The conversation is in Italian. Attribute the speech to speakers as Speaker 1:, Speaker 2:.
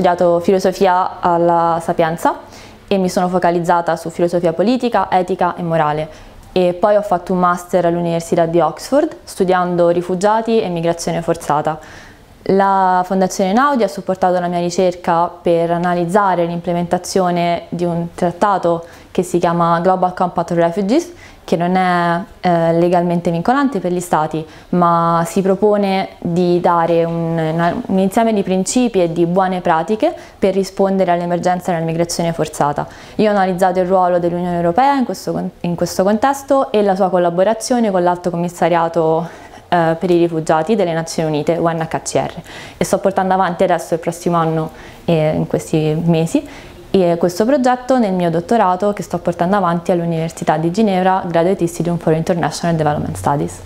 Speaker 1: studiato filosofia alla Sapienza e mi sono focalizzata su filosofia politica, etica e morale e poi ho fatto un master all'Università di Oxford studiando rifugiati e migrazione forzata. La Fondazione Naudi ha supportato la mia ricerca per analizzare l'implementazione di un trattato che si chiama Global Compact on Refugees, che non è eh, legalmente vincolante per gli Stati, ma si propone di dare un, un, insieme di principi e di buone pratiche per rispondere all'emergenza della migrazione forzata. Io ho analizzato il ruolo dell'Unione Europea in questo, in questo contesto e la sua collaborazione con l'Alto Commissariato eh, per i rifugiati delle Nazioni Unite, UNHCR, e sto portando avanti adesso il prossimo anno e in questi mesi e questo progetto nel mio dottorato che sto portando avanti all'Università di Ginevra, Graduate Institute for International Development Studies.